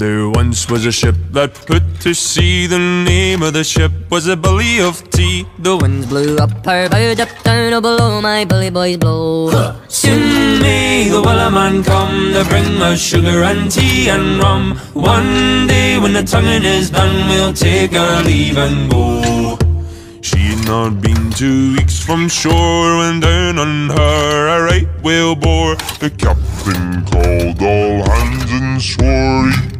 There once was a ship that put to sea. The name of the ship was a Billy of Tea. The winds blew up her bow, up down oh below my bully boys blow. Soon may the Wellerman come to bring us sugar and tea and rum. One day when the tonguing is done, we'll take our leave and go. She had not been two weeks from shore when down on her a right whale bore. The captain called all hands and swore